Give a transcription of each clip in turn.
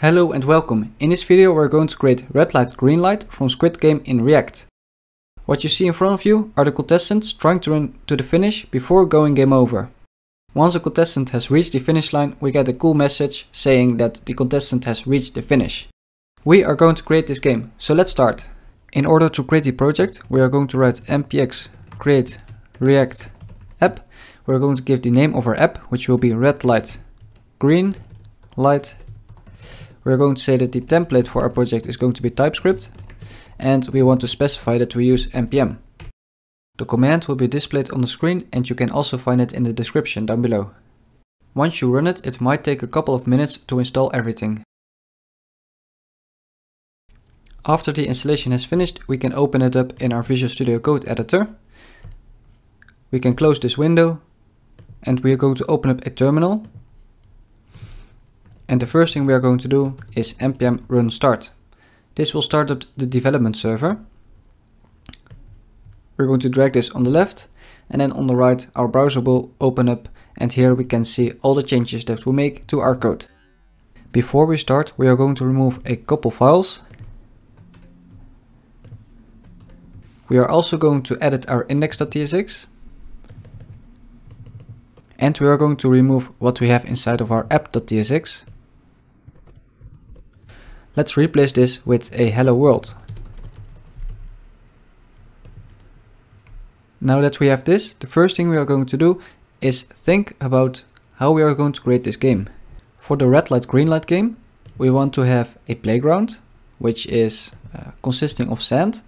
Hello and welcome. In this video we're going to create red light green light from Squid Game in React. What you see in front of you are the contestants trying to run to the finish before going game over. Once a contestant has reached the finish line we get a cool message saying that the contestant has reached the finish. We are going to create this game, so let's start. In order to create the project we are going to write npx create react app. We're going to give the name of our app which will be red light green light we're going to say that the template for our project is going to be TypeScript and we want to specify that we use npm. The command will be displayed on the screen and you can also find it in the description down below. Once you run it, it might take a couple of minutes to install everything. After the installation has finished, we can open it up in our Visual Studio Code editor. We can close this window and we are going to open up a terminal and the first thing we are going to do is npm run start. This will start up the development server. We're going to drag this on the left and then on the right our browser will open up and here we can see all the changes that we make to our code. Before we start we are going to remove a couple files. We are also going to edit our index.tsx and we are going to remove what we have inside of our app.tsx Let's replace this with a hello world. Now that we have this, the first thing we are going to do is think about how we are going to create this game. For the red light green light game, we want to have a playground, which is uh, consisting of sand.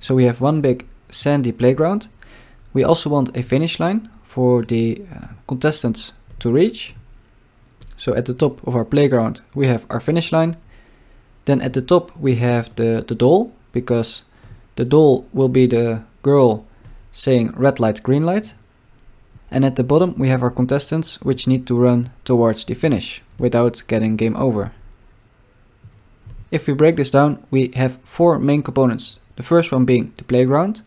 So we have one big sandy playground. We also want a finish line for the uh, contestants to reach. So at the top of our playground, we have our finish line. Then at the top, we have the, the doll, because the doll will be the girl saying red light, green light. And at the bottom, we have our contestants, which need to run towards the finish without getting game over. If we break this down, we have four main components. The first one being the playground,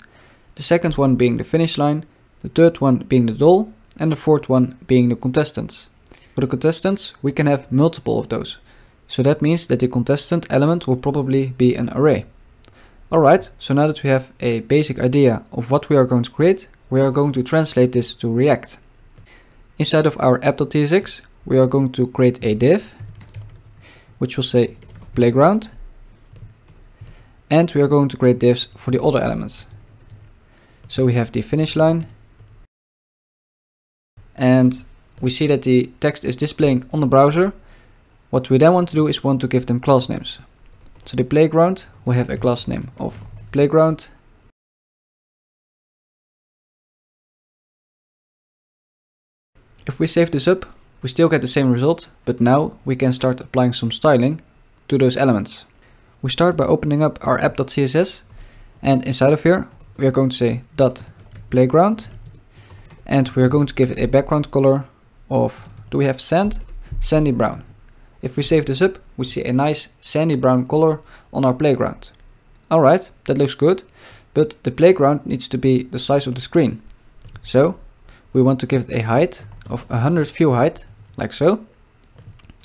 the second one being the finish line, the third one being the doll, and the fourth one being the contestants. For the contestants, we can have multiple of those. So that means that the contestant element will probably be an array. Alright, so now that we have a basic idea of what we are going to create, we are going to translate this to React. Inside of our app.tsx, we are going to create a div, which will say playground. And we are going to create divs for the other elements. So we have the finish line, and we see that the text is displaying on the browser. What we then want to do is want to give them class names. So the playground will have a class name of playground. If we save this up, we still get the same result, but now we can start applying some styling to those elements. We start by opening up our app.css and inside of here we are going to say dot playground and we are going to give it a background color of, do we have sand? Sandy brown. If we save this up, we see a nice sandy brown color on our playground. Alright, that looks good, but the playground needs to be the size of the screen. So, we want to give it a height of 100 view height, like so.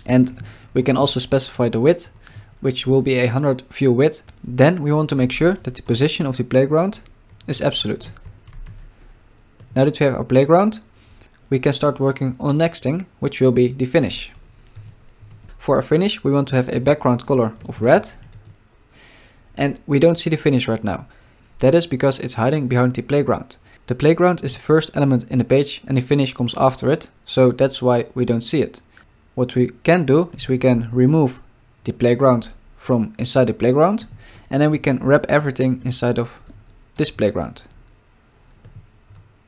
And we can also specify the width, which will be a 100 view width. Then we want to make sure that the position of the playground is absolute. Now that we have our playground, we can start working on the next thing, which will be the finish. For our finish, we want to have a background color of red. And we don't see the finish right now. That is because it's hiding behind the playground. The playground is the first element in the page and the finish comes after it, so that's why we don't see it. What we can do is we can remove the playground from inside the playground and then we can wrap everything inside of this playground.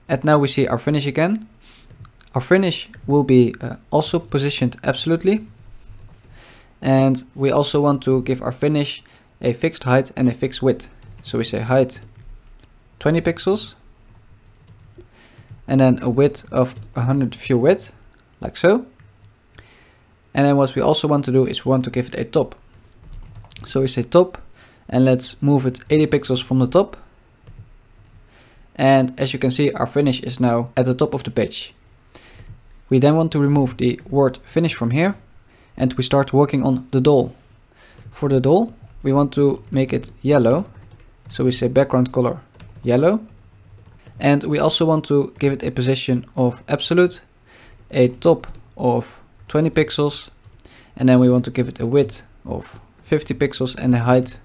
And now we see our finish again our finish will be uh, also positioned absolutely. And we also want to give our finish a fixed height and a fixed width. So we say height 20 pixels. And then a width of 100 view width, like so. And then what we also want to do is we want to give it a top. So we say top and let's move it 80 pixels from the top. And as you can see, our finish is now at the top of the page. We then want to remove the word finish from here and we start working on the doll. For the doll, we want to make it yellow. So we say background color yellow. And we also want to give it a position of absolute, a top of 20 pixels, and then we want to give it a width of 50 pixels and a height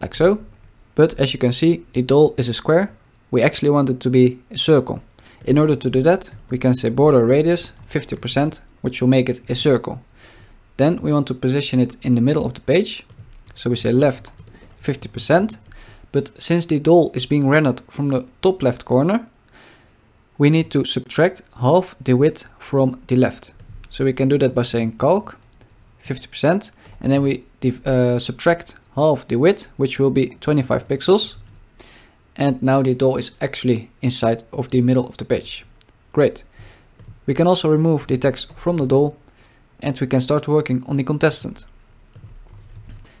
like so. But as you can see, the doll is a square. We actually want it to be a circle. In order to do that, we can say border radius 50%, which will make it a circle. Then we want to position it in the middle of the page. So we say left 50%. But since the doll is being rendered from the top left corner, we need to subtract half the width from the left. So we can do that by saying calc 50% and then we uh, subtract half the width, which will be 25 pixels. And now the doll is actually inside of the middle of the page. Great. We can also remove the text from the doll and we can start working on the contestant.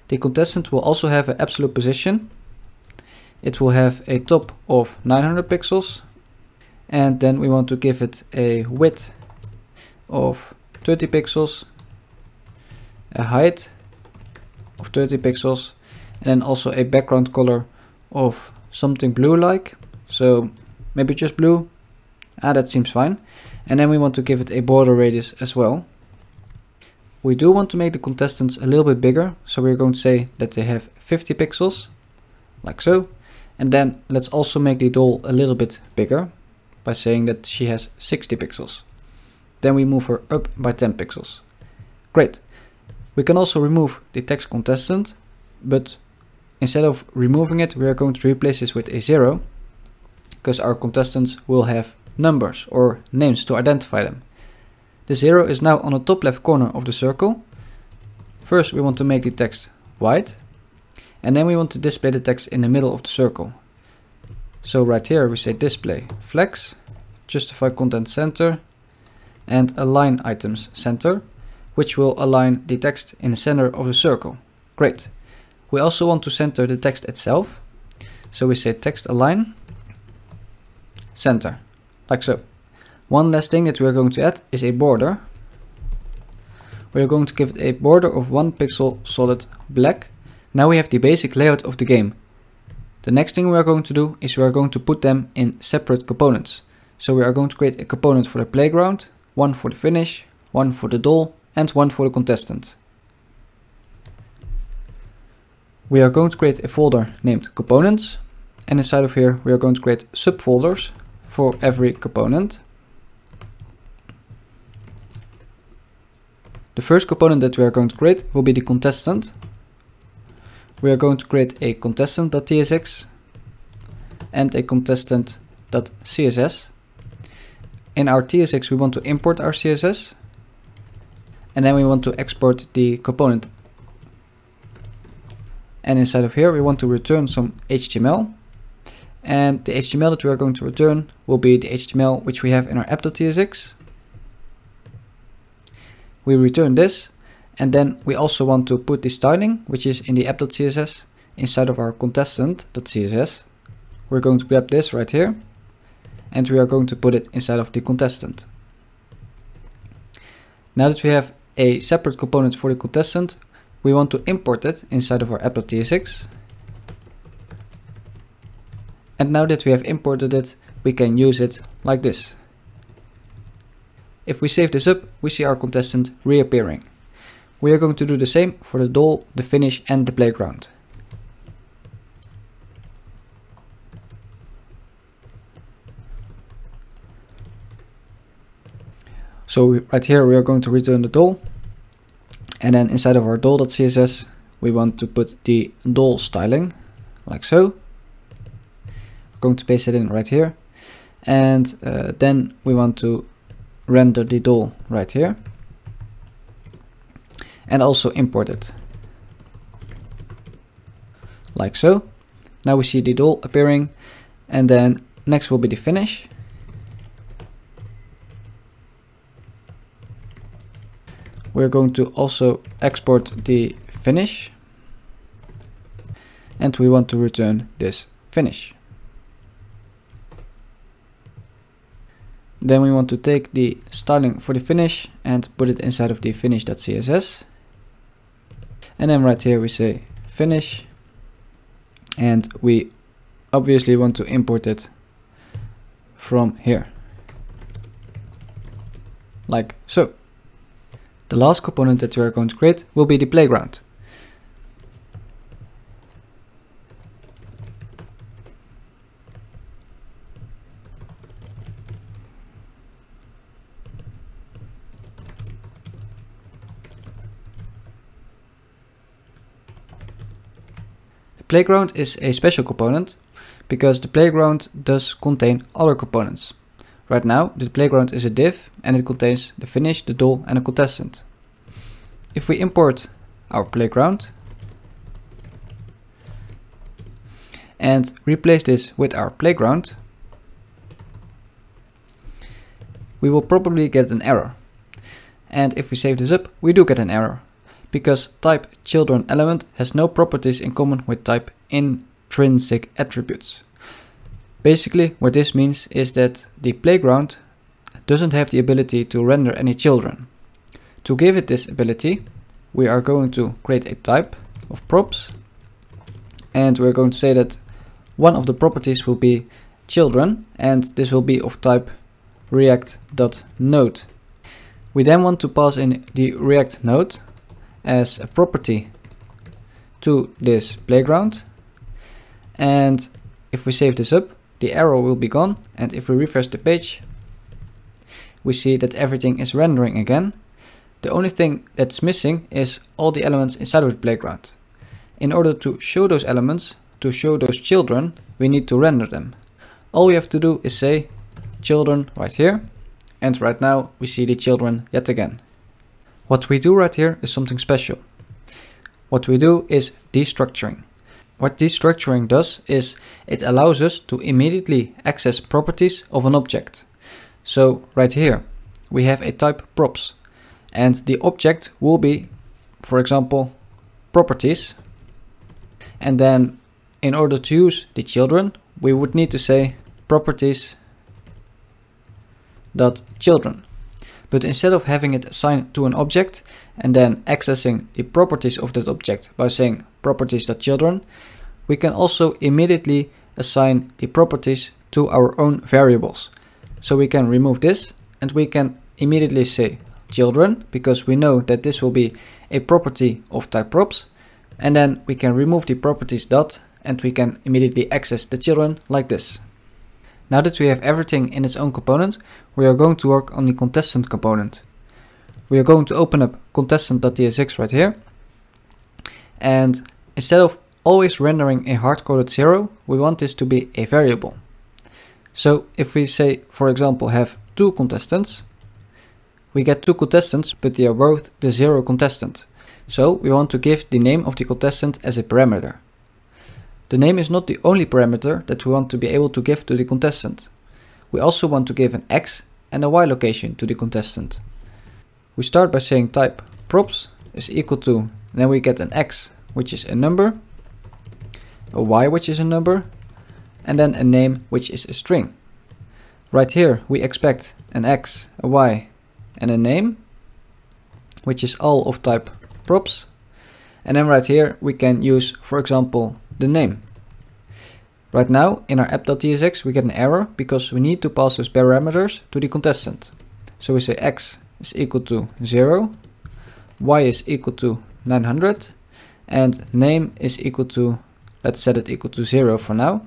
The contestant will also have an absolute position. It will have a top of 900 pixels and then we want to give it a width of 30 pixels, a height of 30 pixels and then also a background color of something blue like so maybe just blue? Ah that seems fine. And then we want to give it a border radius as well. We do want to make the contestants a little bit bigger so we're going to say that they have 50 pixels like so. And then let's also make the doll a little bit bigger by saying that she has 60 pixels. Then we move her up by 10 pixels. Great. We can also remove the text contestant, but instead of removing it, we are going to replace this with a zero, because our contestants will have numbers or names to identify them. The zero is now on the top left corner of the circle. First we want to make the text white, and then we want to display the text in the middle of the circle. So right here we say display flex, justify content center, and align items center which will align the text in the center of the circle. Great. We also want to center the text itself. So we say text align, center, like so. One last thing that we are going to add is a border. We are going to give it a border of one pixel solid black. Now we have the basic layout of the game. The next thing we are going to do is we are going to put them in separate components. So we are going to create a component for the playground, one for the finish, one for the doll, and one for the contestant. We are going to create a folder named components and inside of here we are going to create subfolders for every component. The first component that we are going to create will be the contestant. We are going to create a contestant.tsx and a contestant.css. In our TSX we want to import our CSS and then we want to export the component. And inside of here we want to return some HTML and the HTML that we are going to return will be the HTML which we have in our app.tsx. We return this and then we also want to put the styling which is in the app.css inside of our contestant.css. We're going to grab this right here and we are going to put it inside of the contestant. Now that we have a separate component for the contestant, we want to import it inside of our app.tsx. And now that we have imported it, we can use it like this. If we save this up, we see our contestant reappearing. We are going to do the same for the doll, the finish and the playground. So right here we are going to return the doll. And then inside of our doll.css we want to put the doll styling like so. We're going to paste it in right here. And uh, then we want to render the doll right here. And also import it. Like so. Now we see the doll appearing. And then next will be the finish. We're going to also export the finish and we want to return this finish. Then we want to take the styling for the finish and put it inside of the finish.css. And then right here we say finish and we obviously want to import it from here like so. The last component that we are going to create will be the playground. The playground is a special component because the playground does contain other components. Right now, the playground is a div and it contains the finish, the doll and a contestant. If we import our playground and replace this with our playground, we will probably get an error. And if we save this up, we do get an error because type children element has no properties in common with type intrinsic attributes. Basically, what this means is that the playground doesn't have the ability to render any children. To give it this ability, we are going to create a type of props and we're going to say that one of the properties will be children and this will be of type react.node. We then want to pass in the react node as a property to this playground and if we save this up the arrow will be gone and if we refresh the page we see that everything is rendering again. The only thing that's missing is all the elements inside of the playground. In order to show those elements, to show those children, we need to render them. All we have to do is say children right here and right now we see the children yet again. What we do right here is something special. What we do is destructuring. What destructuring does is it allows us to immediately access properties of an object. So right here we have a type props. And the object will be for example properties. And then in order to use the children we would need to say properties dot children but instead of having it assigned to an object and then accessing the properties of that object by saying properties.children, we can also immediately assign the properties to our own variables. So we can remove this and we can immediately say children because we know that this will be a property of type props and then we can remove the properties dot and we can immediately access the children like this. Now that we have everything in its own component, we are going to work on the contestant component. We are going to open up contestant.tsx right here. And instead of always rendering a hard-coded zero, we want this to be a variable. So if we say, for example, have two contestants, we get two contestants, but they are both the zero contestant. So we want to give the name of the contestant as a parameter. The name is not the only parameter that we want to be able to give to the contestant. We also want to give an X and a Y location to the contestant. We start by saying type props is equal to, then we get an X, which is a number, a Y, which is a number, and then a name, which is a string. Right here, we expect an X, a Y, and a name, which is all of type props. And then right here, we can use, for example, the name. Right now in our app.tsx we get an error because we need to pass those parameters to the contestant. So we say x is equal to 0, y is equal to 900 and name is equal to, let's set it equal to 0 for now.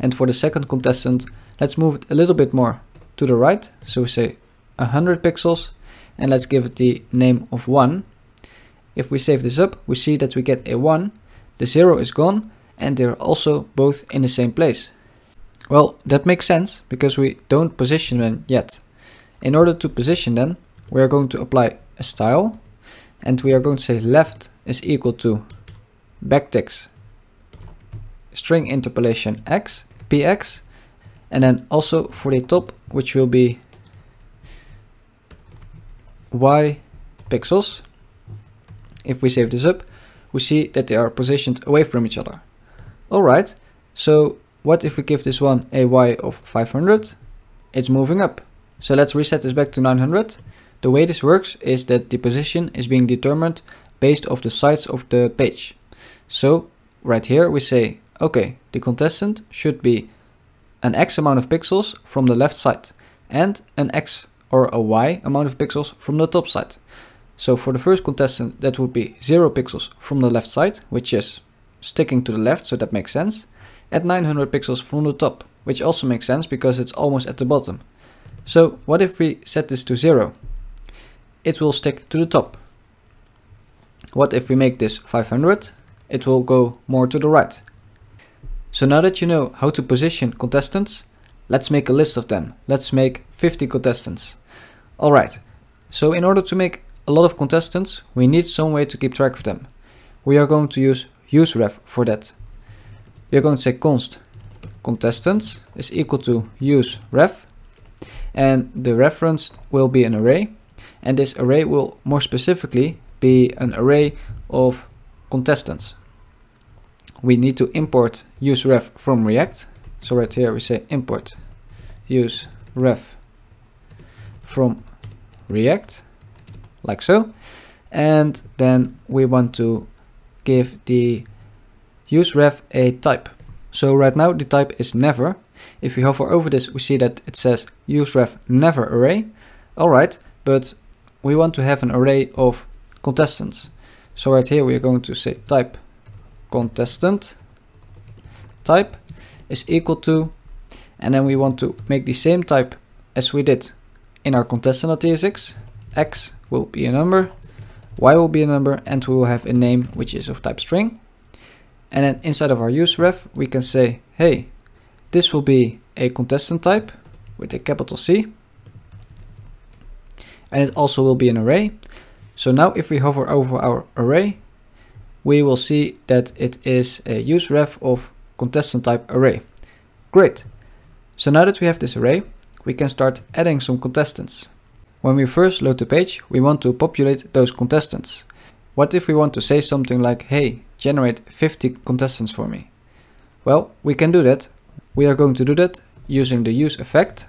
And for the second contestant let's move it a little bit more to the right. So we say 100 pixels and let's give it the name of 1. If we save this up we see that we get a 1 the 0 is gone and they're also both in the same place. Well, that makes sense because we don't position them yet. In order to position them, we are going to apply a style and we are going to say left is equal to backticks string interpolation x px and then also for the top which will be y pixels if we save this up we see that they are positioned away from each other. Alright, so what if we give this one a y of 500, it's moving up. So let's reset this back to 900. The way this works is that the position is being determined based off the size of the page. So right here we say, okay, the contestant should be an X amount of pixels from the left side and an X or a Y amount of pixels from the top side. So for the first contestant, that would be 0 pixels from the left side, which is sticking to the left, so that makes sense, at 900 pixels from the top, which also makes sense because it's almost at the bottom. So what if we set this to 0? It will stick to the top. What if we make this 500? It will go more to the right. So now that you know how to position contestants, let's make a list of them. Let's make 50 contestants. Alright, so in order to make a lot of contestants, we need some way to keep track of them. We are going to use useref for that. We are going to say const contestants is equal to useref and the reference will be an array and this array will more specifically be an array of contestants. We need to import useref from React. So right here we say import useref from React, like so. And then we want to give the useref a type. So right now the type is never. If we hover over this, we see that it says useref never array. All right, but we want to have an array of contestants. So right here we are going to say type contestant type is equal to and then we want to make the same type as we did in our contestant.tsx. X will be a number, Y will be a number, and we will have a name which is of type string. And then inside of our use ref, we can say, hey, this will be a contestant type with a capital C. And it also will be an array. So now if we hover over our array, we will see that it is a use ref of contestant type array. Great. So now that we have this array, we can start adding some contestants. When we first load the page, we want to populate those contestants. What if we want to say something like, hey, generate 50 contestants for me? Well, we can do that. We are going to do that using the use effect.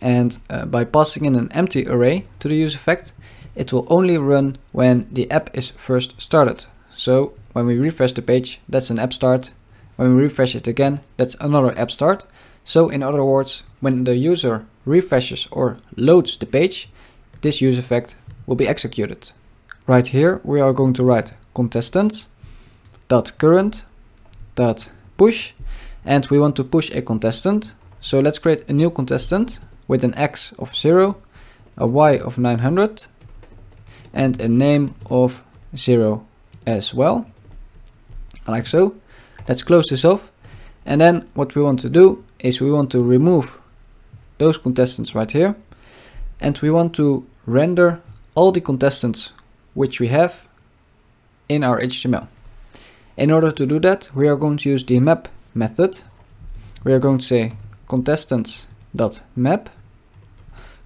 And uh, by passing in an empty array to the use effect, it will only run when the app is first started. So when we refresh the page, that's an app start. When we refresh it again, that's another app start. So in other words, when the user refreshes or loads the page, this use effect will be executed. Right here, we are going to write contestants dot current dot push and we want to push a contestant. So let's create a new contestant with an x of 0, a y of 900 and a name of 0 as well, like so. Let's close this off. And then what we want to do is we want to remove those contestants right here. And we want to render all the contestants which we have in our HTML. In order to do that, we are going to use the map method. We are going to say contestants.map,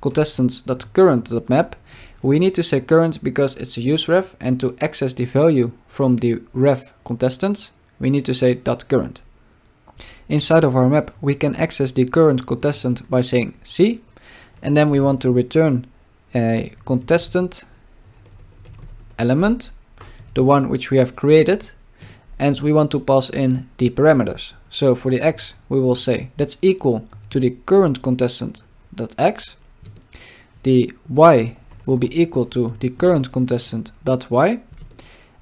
contestants.current.map, we need to say current because it's a use ref and to access the value from the ref contestants, we need to say current. Inside of our map, we can access the current contestant by saying C, and then we want to return a contestant element, the one which we have created, and we want to pass in the parameters. So for the x, we will say that's equal to the current contestant dot x. The y will be equal to the current contestant dot y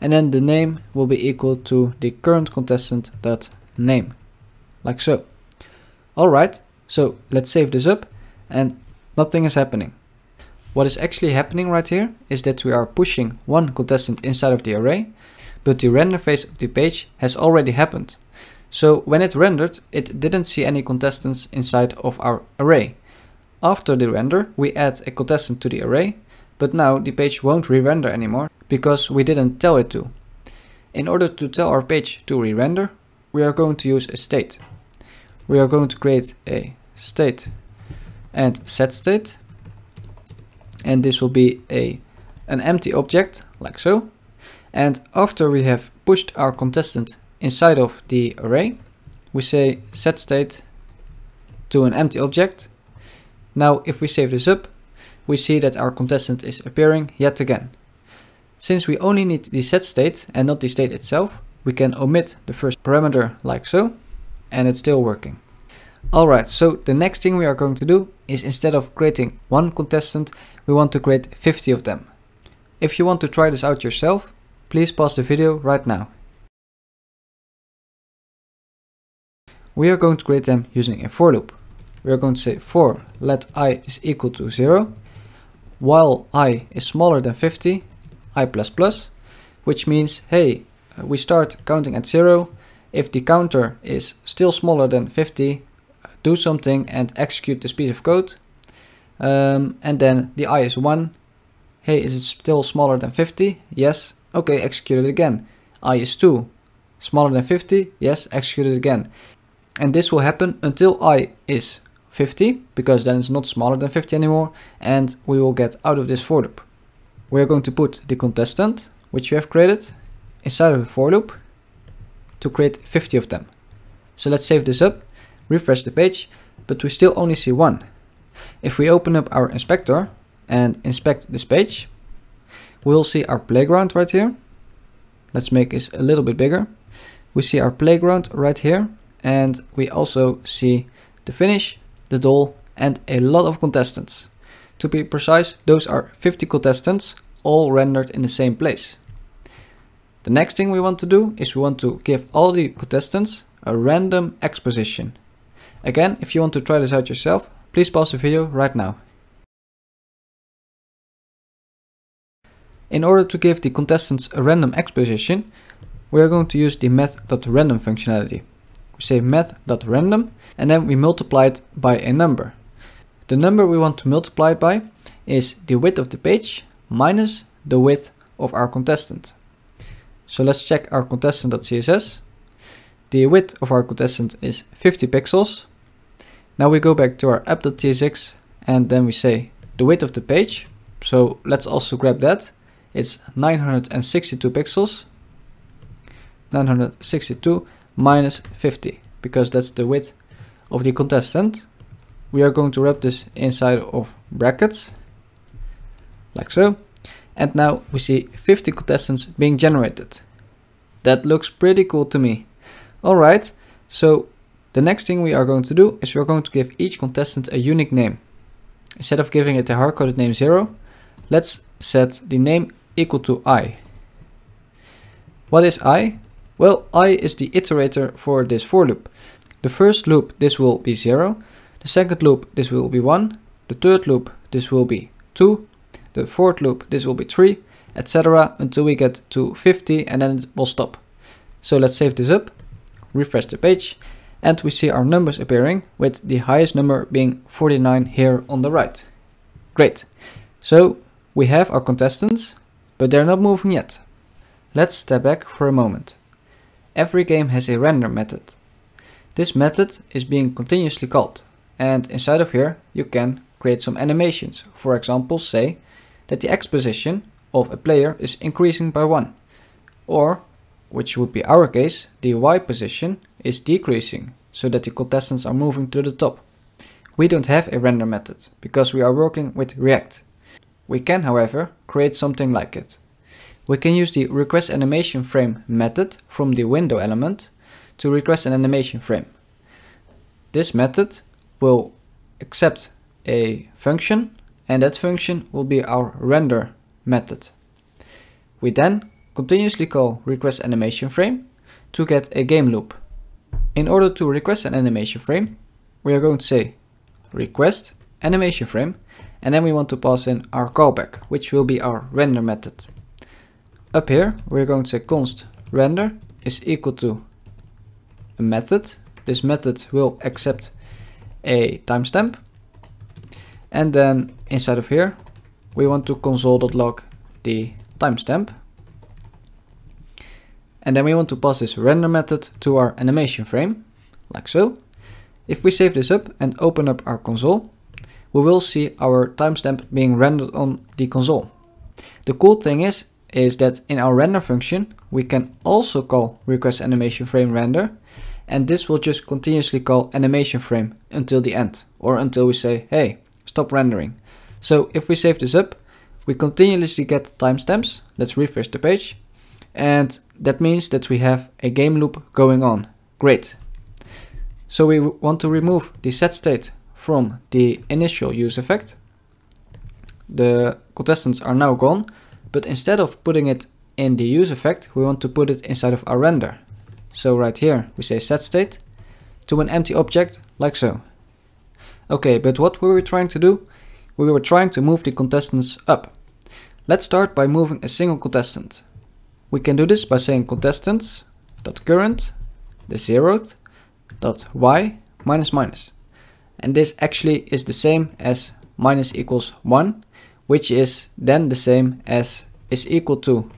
and then the name will be equal to the current contestant dot name like so alright so let's save this up and nothing is happening what is actually happening right here is that we are pushing one contestant inside of the array but the render phase of the page has already happened so when it rendered it didn't see any contestants inside of our array after the render we add a contestant to the array but now the page won't re-render anymore because we didn't tell it to. In order to tell our page to re-render, we are going to use a state. We are going to create a state and set state and this will be a an empty object like so and after we have pushed our contestant inside of the array we say set state to an empty object. Now if we save this up, we see that our contestant is appearing yet again. Since we only need the set state and not the state itself, we can omit the first parameter like so, and it's still working. Alright, so the next thing we are going to do is instead of creating one contestant, we want to create 50 of them. If you want to try this out yourself, please pause the video right now. We are going to create them using a for loop. We are going to say for let i is equal to 0, while i is smaller than 50, i++, plus which means, hey, uh, we start counting at 0, if the counter is still smaller than 50, do something and execute this piece of code. Um, and then the i is 1. Hey, is it still smaller than 50? Yes. Okay, execute it again. i is 2. Smaller than 50? Yes, execute it again. And this will happen until i is 50, because then it's not smaller than 50 anymore, and we will get out of this for loop. We are going to put the contestant, which we have created, inside of the for loop to create 50 of them. So let's save this up refresh the page, but we still only see one. If we open up our inspector and inspect this page, we'll see our playground right here. Let's make this a little bit bigger. We see our playground right here, and we also see the finish, the doll, and a lot of contestants. To be precise, those are 50 contestants, all rendered in the same place. The next thing we want to do is we want to give all the contestants a random X position. Again, if you want to try this out yourself, please pause the video right now. In order to give the contestants a random X position, we are going to use the math.random functionality. We say math.random and then we multiply it by a number. The number we want to multiply it by is the width of the page minus the width of our contestant. So let's check our contestant.css. The width of our contestant is 50 pixels now we go back to our app.tsx and then we say the width of the page. So let's also grab that. It's 962 pixels. 962 minus 50 because that's the width of the contestant. We are going to wrap this inside of brackets like so. And now we see 50 contestants being generated. That looks pretty cool to me. Alright, so the next thing we are going to do is we're going to give each contestant a unique name. Instead of giving it a hard-coded name 0, let's set the name equal to i. What is i? Well, i is the iterator for this for loop. The first loop, this will be 0. The second loop, this will be 1. The third loop, this will be 2. The fourth loop, this will be 3, etc. until we get to 50 and then it will stop. So let's save this up, refresh the page, and we see our numbers appearing with the highest number being 49 here on the right. Great. So we have our contestants, but they're not moving yet. Let's step back for a moment. Every game has a render method. This method is being continuously called and inside of here you can create some animations. For example, say that the X position of a player is increasing by 1 or which would be our case, the Y position is decreasing so that the contestants are moving to the top. We don't have a render method because we are working with React. We can, however, create something like it. We can use the request animation frame method from the window element to request an animation frame. This method will accept a function and that function will be our render method. We then continuously call request animation frame to get a game loop. In order to request an animation frame, we are going to say request animation frame and then we want to pass in our callback, which will be our render method. Up here, we're going to say const render is equal to a method. This method will accept a timestamp. And then inside of here, we want to console.log the timestamp and then we want to pass this render method to our animation frame, like so. If we save this up and open up our console, we will see our timestamp being rendered on the console. The cool thing is, is that in our render function, we can also call request animation frame render, and this will just continuously call animation frame until the end or until we say hey stop rendering. So if we save this up we continuously get timestamps. Let's refresh the page and that means that we have a game loop going on. Great. So we want to remove the set state from the initial use effect. The contestants are now gone, but instead of putting it in the use effect, we want to put it inside of our render. So right here, we say set state to an empty object, like so. Okay, but what were we trying to do? We were trying to move the contestants up. Let's start by moving a single contestant. We can do this by saying contestants.current, the zeroth, dot y minus minus. And this actually is the same as minus equals 1, which is then the same as is equal to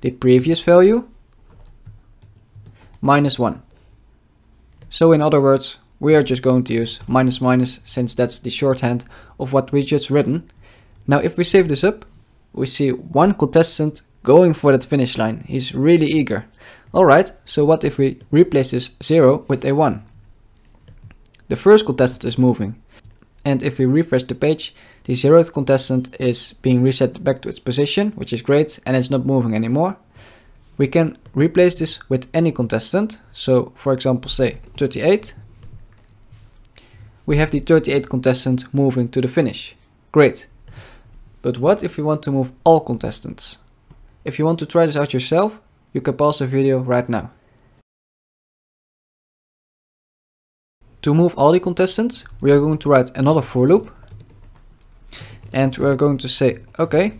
the previous value minus 1. So in other words, we are just going to use minus minus since that's the shorthand of what we just written. Now if we save this up, we see one contestant going for that finish line. He's really eager. Alright, so what if we replace this 0 with a 1? The first contestant is moving. And if we refresh the page, the zeroth contestant is being reset back to its position, which is great, and it's not moving anymore. We can replace this with any contestant. So for example, say 38. We have the 38 contestant moving to the finish. Great. But what if we want to move all contestants? If you want to try this out yourself, you can pause the video right now. To move all the contestants, we are going to write another for loop. And we are going to say, okay,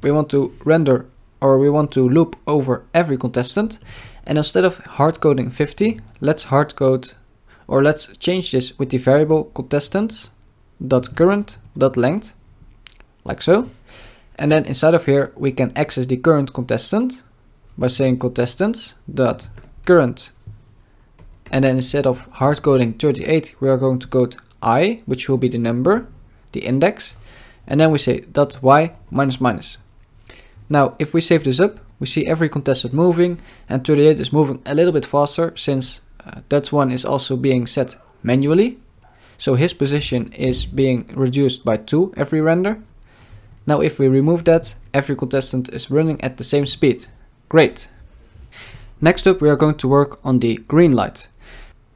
we want to render or we want to loop over every contestant. And instead of hard coding 50, let's hard code or let's change this with the variable contestants current length like so. And then inside of here, we can access the current contestant by saying contestants current. And then instead of hard coding 38, we are going to code i, which will be the number, the index. And then we say dot y minus minus. Now, if we save this up, we see every contestant moving and 38 is moving a little bit faster since uh, that one is also being set manually. So his position is being reduced by 2 every render. Now if we remove that, every contestant is running at the same speed. Great. Next up we are going to work on the green light.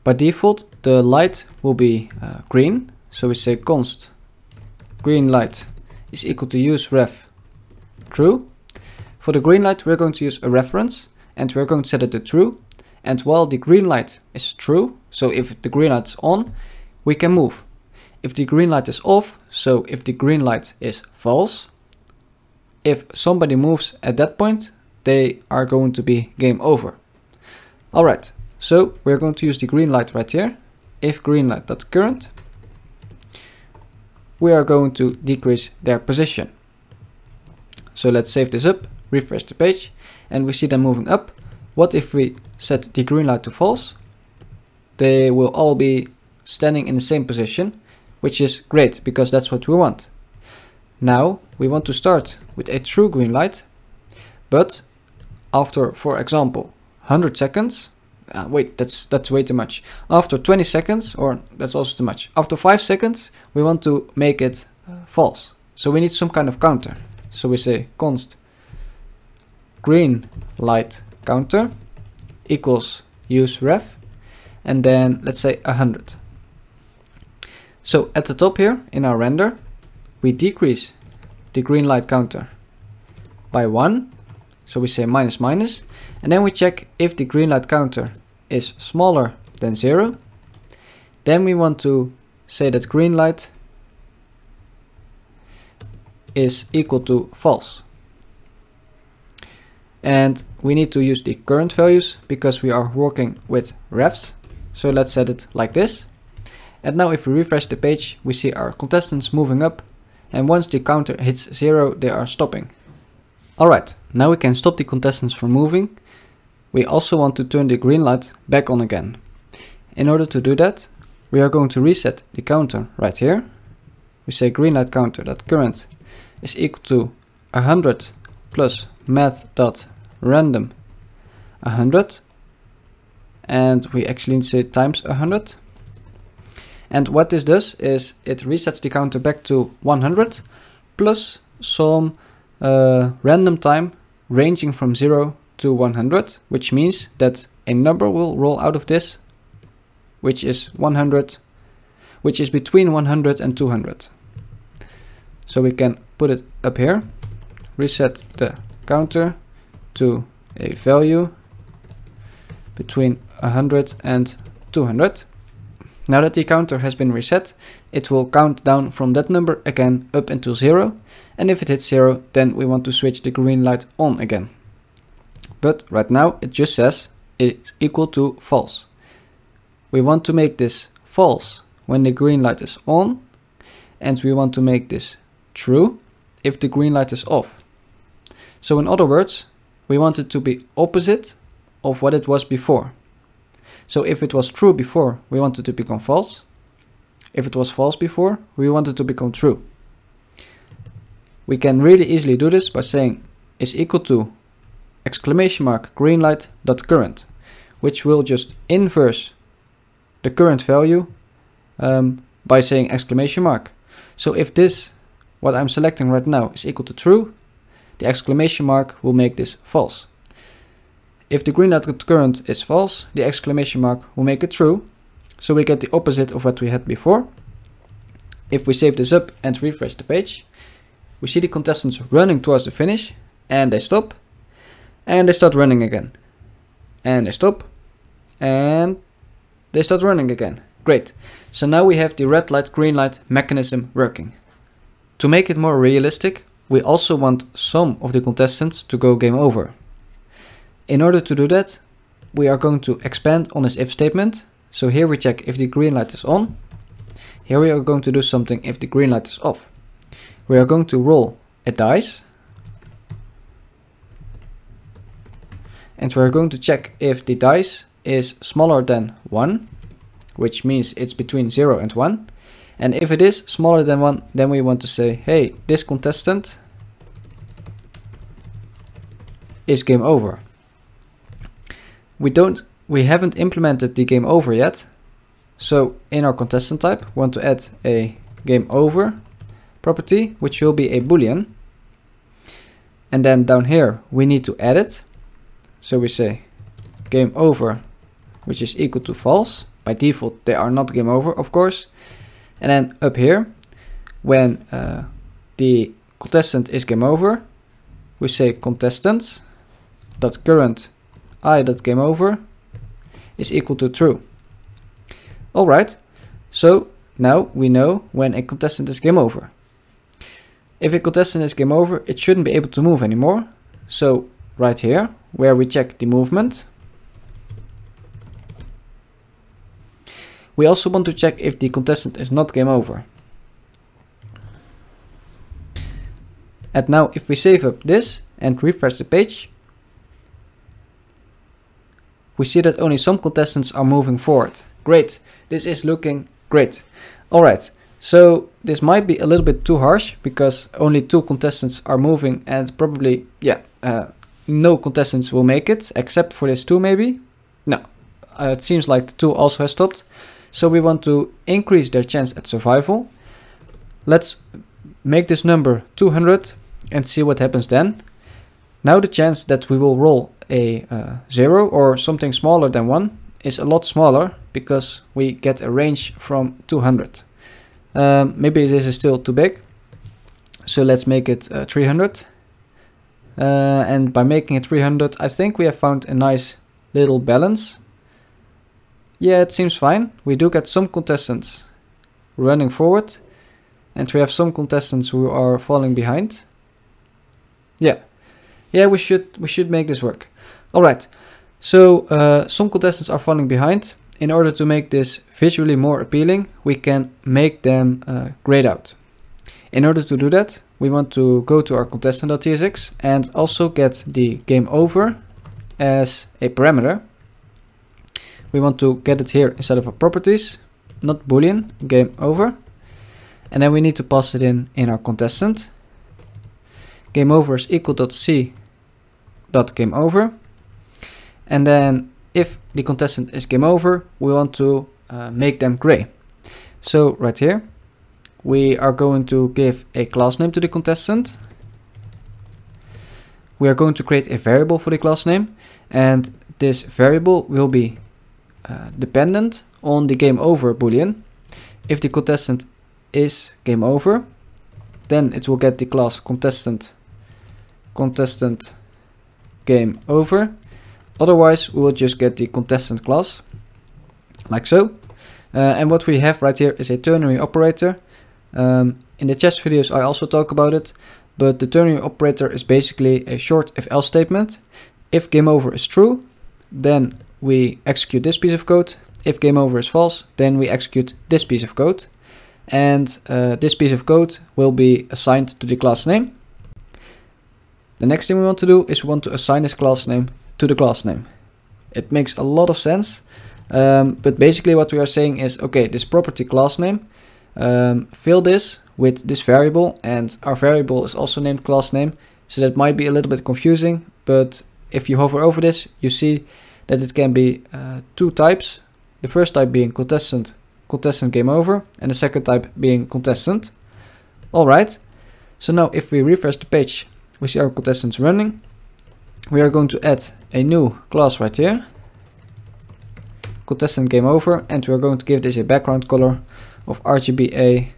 By default the light will be uh, green, so we say const green light is equal to use ref true. For the green light we're going to use a reference and we're going to set it to true and while the green light is true, so if the green light is on, we can move if the green light is off, so if the green light is false, if somebody moves at that point, they are going to be game over. Alright, so we're going to use the green light right here. If green light dot current, we are going to decrease their position. So let's save this up, refresh the page, and we see them moving up. What if we set the green light to false? They will all be standing in the same position which is great because that's what we want. Now we want to start with a true green light, but after, for example, 100 seconds, uh, wait, that's that's way too much. After 20 seconds, or that's also too much. After 5 seconds, we want to make it uh, false. So we need some kind of counter. So we say const green light counter equals use ref and then let's say 100 so at the top here in our render, we decrease the green light counter by one. So we say minus minus, and then we check if the green light counter is smaller than zero. Then we want to say that green light is equal to false. And we need to use the current values because we are working with refs. So let's set it like this. And now if we refresh the page, we see our contestants moving up. And once the counter hits zero, they are stopping. Alright, now we can stop the contestants from moving. We also want to turn the green light back on again. In order to do that, we are going to reset the counter right here. We say green light counter that current is equal to 100 plus math dot random 100 and we actually need to say times 100. And what this does is it resets the counter back to 100 plus some uh, random time ranging from 0 to 100, which means that a number will roll out of this, which is 100, which is between 100 and 200. So we can put it up here, reset the counter to a value between 100 and 200. Now that the counter has been reset, it will count down from that number again up until 0 and if it hits 0 then we want to switch the green light on again. But right now it just says it's equal to false. We want to make this false when the green light is on and we want to make this true if the green light is off. So in other words, we want it to be opposite of what it was before. So if it was true before, we want it to become false. If it was false before, we want it to become true. We can really easily do this by saying is equal to exclamation mark green light dot current, which will just inverse the current value um, by saying exclamation mark. So if this, what I'm selecting right now, is equal to true, the exclamation mark will make this false. If the green light current is false, the exclamation mark will make it true. So we get the opposite of what we had before. If we save this up and refresh the page, we see the contestants running towards the finish and they stop and they start running again. And they stop and they start running again. Great. So now we have the red light, green light mechanism working. To make it more realistic, we also want some of the contestants to go game over. In order to do that, we are going to expand on this if statement. So here we check if the green light is on. Here we are going to do something if the green light is off. We are going to roll a dice. And we are going to check if the dice is smaller than 1, which means it's between 0 and 1. And if it is smaller than 1, then we want to say, hey, this contestant is game over we don't we haven't implemented the game over yet. So in our contestant type, we want to add a game over property, which will be a boolean. And then down here, we need to add it. So we say game over, which is equal to false. By default, they are not game over, of course. And then up here, when uh, the contestant is game over, we say contestants dot current i that game over is equal to true. Alright, so now we know when a contestant is game over. If a contestant is game over, it shouldn't be able to move anymore. So right here, where we check the movement, we also want to check if the contestant is not game over. And now if we save up this and refresh the page, we see that only some contestants are moving forward. Great, this is looking great. Alright, so this might be a little bit too harsh because only two contestants are moving and probably, yeah, uh, no contestants will make it except for this two maybe. No, uh, it seems like the two also has stopped. So we want to increase their chance at survival. Let's make this number 200 and see what happens then. Now the chance that we will roll a uh, 0 or something smaller than 1 is a lot smaller because we get a range from 200. Um, maybe this is still too big, so let's make it uh, 300. Uh, and by making it 300, I think we have found a nice little balance. Yeah, it seems fine. We do get some contestants running forward, and we have some contestants who are falling behind. Yeah, yeah, we should we should make this work. All right. So uh, some contestants are falling behind. In order to make this visually more appealing, we can make them uh, grayed out. In order to do that, we want to go to our contestant.tsx and also get the game over as a parameter. We want to get it here instead of our properties, not boolean, game over. And then we need to pass it in in our contestant. Game over is equal to c dot game over. And then if the contestant is game over, we want to uh, make them gray. So right here, we are going to give a class name to the contestant. We are going to create a variable for the class name and this variable will be uh, dependent on the game over boolean. If the contestant is game over, then it will get the class contestant contestant game over. Otherwise, we will just get the contestant class like so. Uh, and what we have right here is a ternary operator. Um, in the chess videos, I also talk about it, but the ternary operator is basically a short if else statement. If game over is true, then we execute this piece of code. If game over is false, then we execute this piece of code. And uh, this piece of code will be assigned to the class name. The next thing we want to do is we want to assign this class name to the class name. It makes a lot of sense. Um, but basically what we are saying is, okay, this property class name, um, fill this with this variable and our variable is also named class name. So that might be a little bit confusing, but if you hover over this, you see that it can be uh, two types. The first type being contestant, contestant game over, and the second type being contestant. Alright, so now if we refresh the page, we see our contestants running. We are going to add a new class right here. Contestant game over, and we are going to give this a background color of RGBA,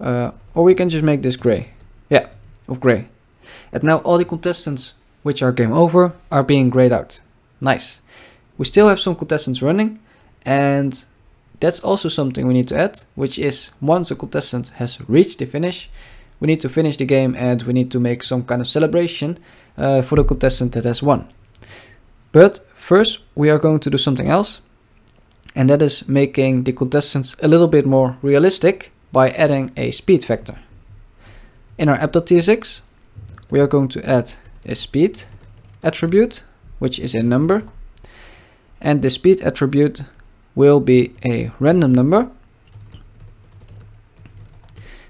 uh, or we can just make this gray. Yeah, of gray. And now all the contestants which are game over, are being grayed out. Nice. We still have some contestants running, and that's also something we need to add, which is once a contestant has reached the finish, we need to finish the game and we need to make some kind of celebration uh, for the contestant that has won. But first, we are going to do something else, and that is making the contestants a little bit more realistic by adding a speed factor. In our app.tsx, we are going to add a speed attribute, which is a number. And the speed attribute will be a random number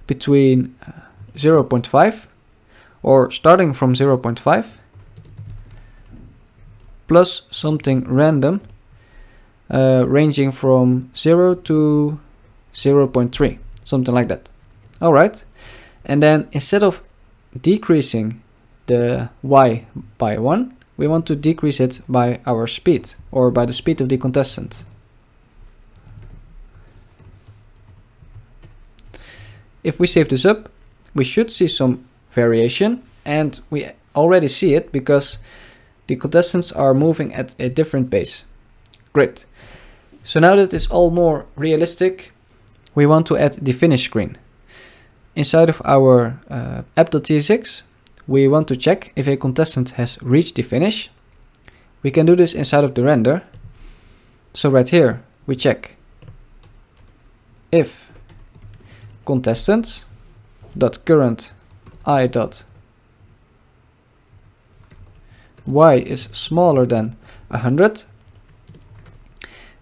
between uh, 0.5 or starting from 0.5 plus something random uh, ranging from 0 to 0.3 something like that. All right and then instead of decreasing the y by 1, we want to decrease it by our speed, or by the speed of the contestant. If we save this up, we should see some variation, and we already see it because the contestants are moving at a different pace. Great. So now that it's all more realistic, we want to add the finish screen. Inside of our uh, app.tsx, we want to check if a contestant has reached the finish. We can do this inside of the render. So right here, we check if contestants dot current i dot y is smaller than 100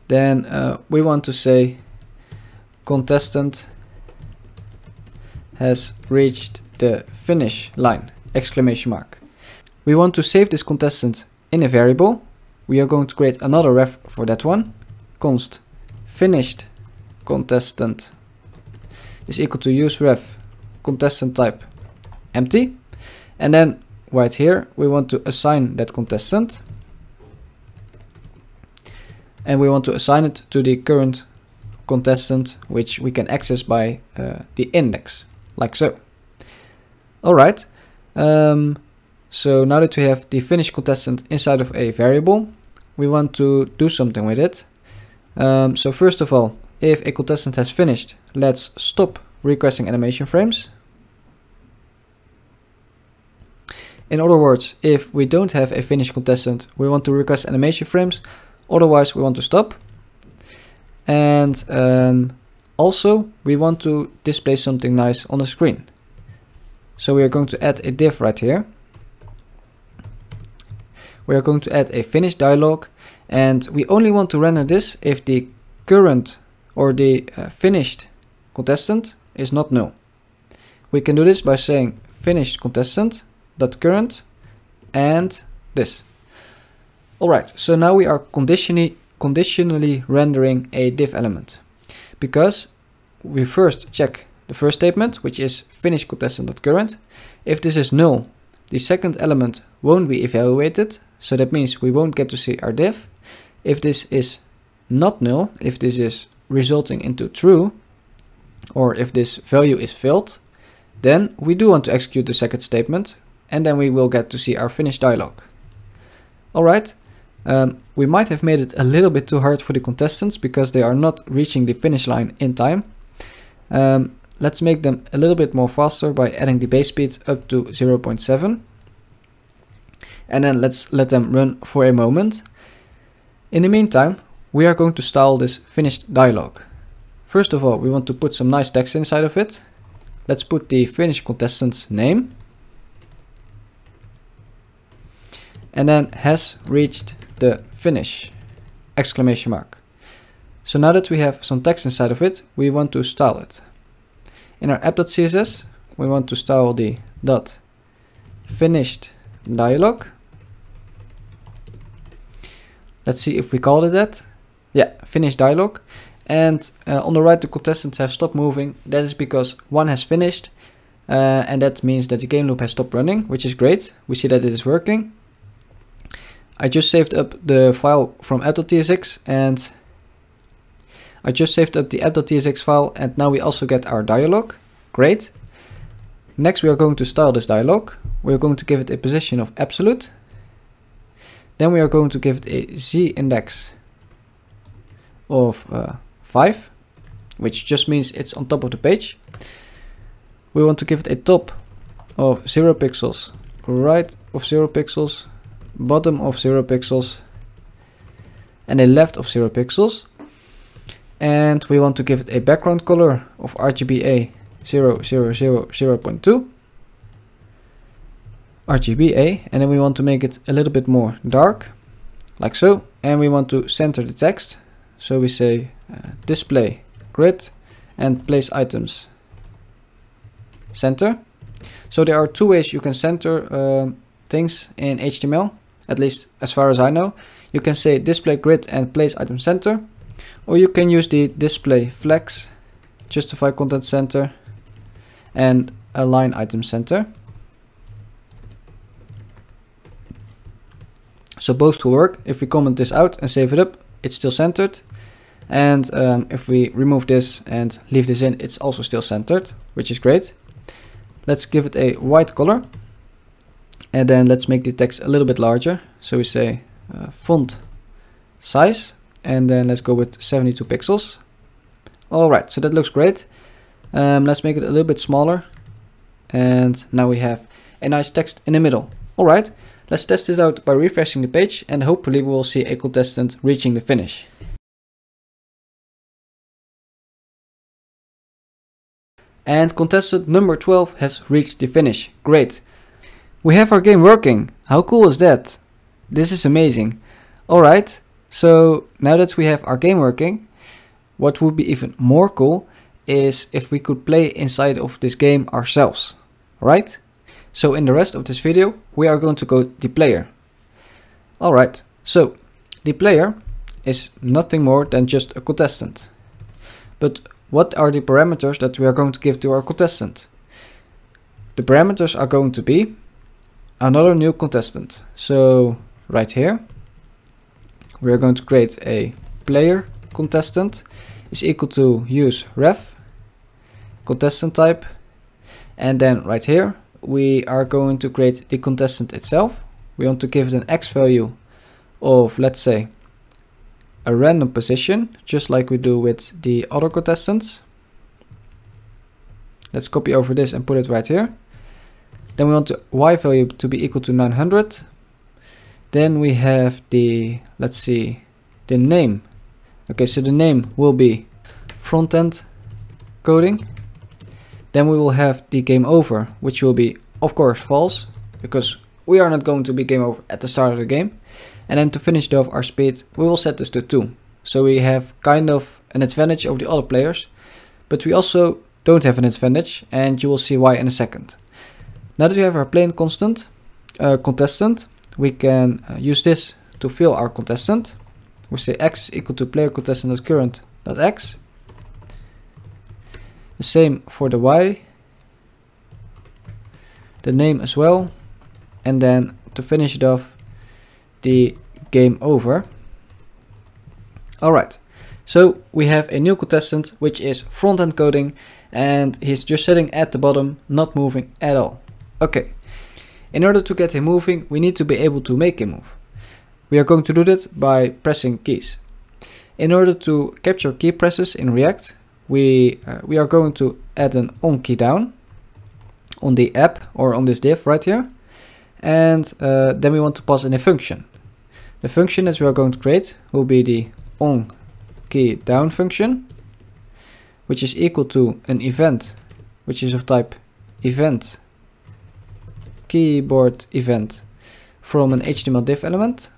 then uh, we want to say contestant has reached the finish line exclamation mark. We want to save this contestant in a variable. We are going to create another ref for that one. const finished contestant is equal to use ref contestant type empty. And then right here, we want to assign that contestant. And we want to assign it to the current contestant, which we can access by uh, the index, like so. All right, um, so now that we have the finished contestant inside of a variable, we want to do something with it. Um, so first of all, if a contestant has finished, let's stop requesting animation frames. In other words, if we don't have a finished contestant, we want to request animation frames, otherwise we want to stop. And um, also, we want to display something nice on the screen. So we are going to add a div right here. We are going to add a finish dialog and we only want to render this if the current or the uh, finished contestant is not null. We can do this by saying finished contestant dot current and this. Alright, so now we are conditionally, conditionally rendering a div element because we first check the first statement, which is finish contestant.current. If this is null, the second element won't be evaluated, so that means we won't get to see our div. If this is not null, if this is resulting into true, or if this value is filled, then we do want to execute the second statement, and then we will get to see our finish dialog. Alright, um, we might have made it a little bit too hard for the contestants because they are not reaching the finish line in time. Um, let's make them a little bit more faster by adding the base speed up to 0.7. And then let's let them run for a moment. In the meantime, we are going to style this finished dialog. First of all, we want to put some nice text inside of it. Let's put the finished contestant's name. And then has reached the finish exclamation mark. So now that we have some text inside of it, we want to style it. In our app.css, we want to style the dot finished dialog. Let's see if we called it that. Yeah, finished dialog. And uh, on the right, the contestants have stopped moving. That is because one has finished. Uh, and that means that the game loop has stopped running, which is great. We see that it is working. I just saved up the file from app.tsx and I just saved up the app.tsx file and now we also get our dialog. Great. Next we are going to style this dialog. We are going to give it a position of absolute. Then we are going to give it a z index of uh, 5, which just means it's on top of the page. We want to give it a top of 0 pixels, right of 0 pixels, bottom of 0 pixels and a left of 0 pixels and we want to give it a background color of RGBA 000 0.2 RGBA and then we want to make it a little bit more dark like so. And we want to center the text. So we say uh, display grid and place items. Center. So there are two ways you can center um, things in HTML at least as far as I know. You can say display grid and place item center, or you can use the display flex, justify content center, and align item center. So both will work. If we comment this out and save it up, it's still centered. And um, if we remove this and leave this in, it's also still centered, which is great. Let's give it a white color. And then let's make the text a little bit larger. So we say uh, font size and then let's go with 72 pixels. All right, so that looks great. Um, let's make it a little bit smaller. And now we have a nice text in the middle. All right, let's test this out by refreshing the page and hopefully we will see a contestant reaching the finish. And contestant number 12 has reached the finish. Great. We have our game working. How cool is that? This is amazing. Alright, so now that we have our game working, what would be even more cool is if we could play inside of this game ourselves. Right? So in the rest of this video, we are going to go the player. Alright, so the player is nothing more than just a contestant. But what are the parameters that we are going to give to our contestant? The parameters are going to be another new contestant. So right here, we're going to create a player contestant. Is equal to use ref contestant type. And then right here we are going to create the contestant itself. We want to give it an x value of let's say a random position just like we do with the other contestants. Let's copy over this and put it right here. Then we want the y value to be equal to 900. Then we have the, let's see, the name. Okay, so the name will be front-end coding. Then we will have the game over, which will be, of course, false, because we are not going to be game over at the start of the game. And then to finish off our speed, we will set this to 2. So we have kind of an advantage over the other players, but we also don't have an advantage, and you will see why in a second. Now that we have our plain constant uh, contestant, we can uh, use this to fill our contestant. We say x is equal to player contestant current dot x. The same for the y. The name as well. And then to finish it off, the game over. Alright, so we have a new contestant which is front-end coding and he's just sitting at the bottom, not moving at all. Okay, in order to get him moving, we need to be able to make him move. We are going to do that by pressing keys. In order to capture key presses in React, we, uh, we are going to add an on key down on the app or on this div right here. And uh, then we want to pass in a function. The function that we are going to create will be the on key down function, which is equal to an event, which is of type event keyboard event from an HTML div element.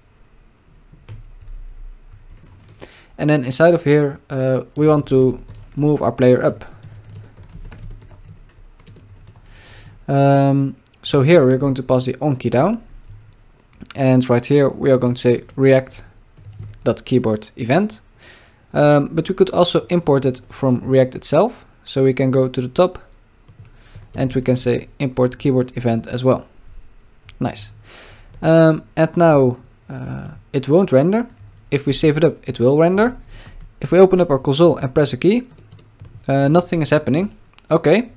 And then inside of here, uh, we want to move our player up. Um, so here we're going to pass the on key down. And right here we are going to say react.keyboard event. Um, but we could also import it from React itself. So we can go to the top and we can say import keyboard event as well. Nice. Um, and now uh, it won't render. If we save it up, it will render. If we open up our console and press a key, uh, nothing is happening. Okay,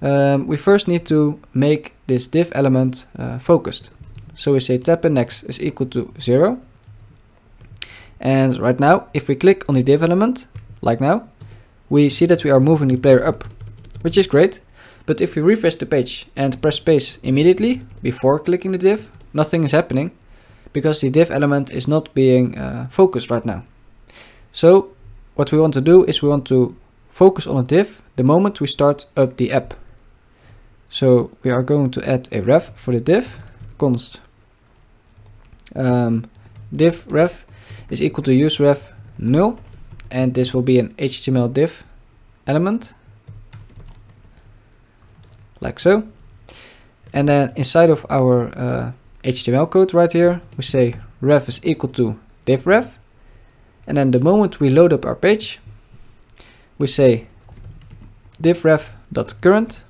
um, we first need to make this div element uh, focused. So we say tab index is equal to zero. And right now, if we click on the div element, like now, we see that we are moving the player up, which is great. But if we refresh the page and press space immediately before clicking the div, nothing is happening because the div element is not being uh, focused right now. So what we want to do is we want to focus on a div the moment we start up the app. So we are going to add a ref for the div, const um, div ref is equal to use ref null and this will be an HTML div element like so. And then inside of our uh, HTML code right here, we say ref is equal to div ref. And then the moment we load up our page, we say div ref dot current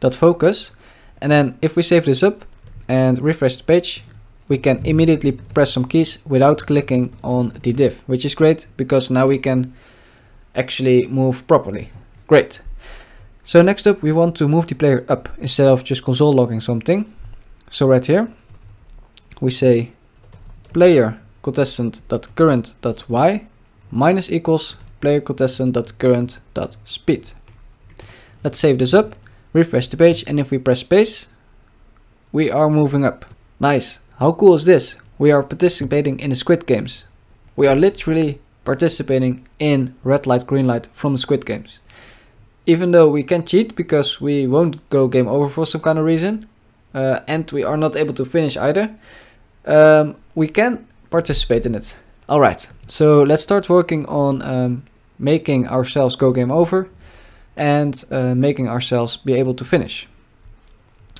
dot focus. And then if we save this up and refresh the page, we can immediately press some keys without clicking on the div, which is great because now we can actually move properly. Great. So next up, we want to move the player up instead of just console logging something. So right here, we say player contestant.current.y minus equals player contestant.current.speed. Let's save this up, refresh the page, and if we press space, we are moving up. Nice. How cool is this? We are participating in the Squid Games. We are literally participating in red light, green light from the Squid Games even though we can cheat because we won't go game over for some kind of reason, uh, and we are not able to finish either, um, we can participate in it. Alright, so let's start working on um, making ourselves go game over and uh, making ourselves be able to finish.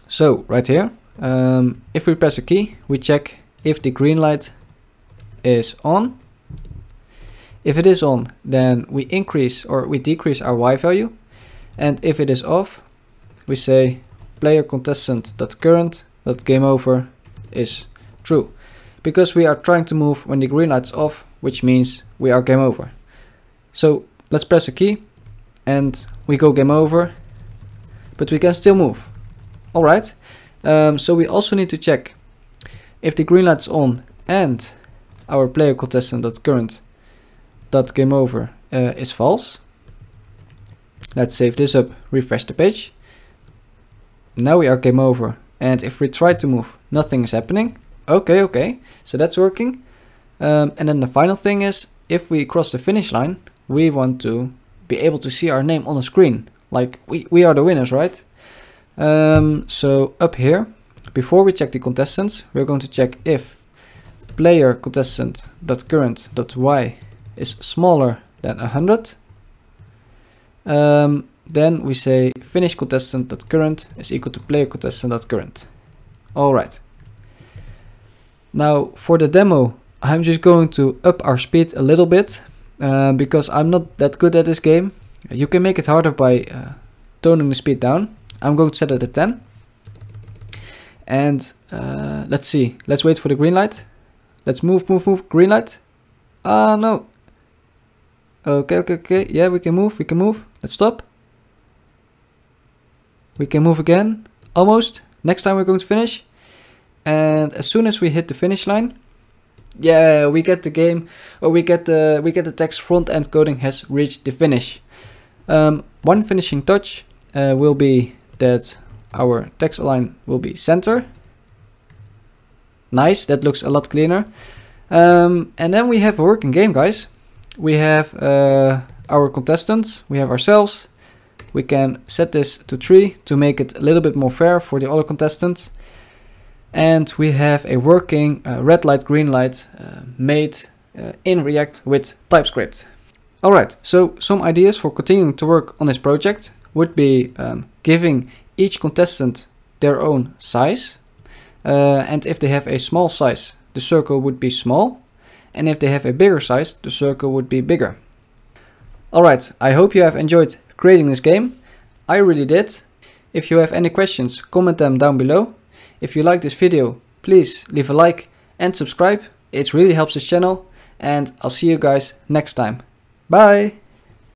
So right here, um, if we press a key, we check if the green light is on. If it is on, then we increase or we decrease our Y value. And if it is off, we say player contestant.current that game over is true. Because we are trying to move when the green light is off, which means we are game over. So let's press a key and we go game over, but we can still move. Alright, um, so we also need to check if the green light is on and our player contestant.current that game over uh, is false, Let's save this up, refresh the page. Now we are game over. And if we try to move, nothing is happening. Okay, okay, so that's working. Um, and then the final thing is, if we cross the finish line, we want to be able to see our name on the screen. Like, we, we are the winners, right? Um, so up here, before we check the contestants, we're going to check if player contestant.current.y is smaller than 100 um, then we say finish contestant.current is equal to player contestant.current. Alright. Now for the demo, I'm just going to up our speed a little bit uh, because I'm not that good at this game. You can make it harder by uh, toning the speed down. I'm going to set it at 10. And uh, let's see, let's wait for the green light. Let's move, move, move, green light. Ah, no. Okay, okay, okay, yeah, we can move, we can move. Let's stop. We can move again, almost. Next time we're going to finish. And as soon as we hit the finish line, yeah, we get the game, or we get the we get the text front end coding has reached the finish. Um, one finishing touch uh, will be that our text align will be center. Nice, that looks a lot cleaner. Um, and then we have a working game, guys. We have uh, our contestants, we have ourselves. We can set this to 3 to make it a little bit more fair for the other contestants. And we have a working uh, red light, green light uh, made uh, in React with TypeScript. Alright, so some ideas for continuing to work on this project would be um, giving each contestant their own size. Uh, and if they have a small size, the circle would be small. And if they have a bigger size, the circle would be bigger. Alright, I hope you have enjoyed creating this game. I really did. If you have any questions, comment them down below. If you like this video, please leave a like and subscribe. It really helps this channel. And I'll see you guys next time. Bye!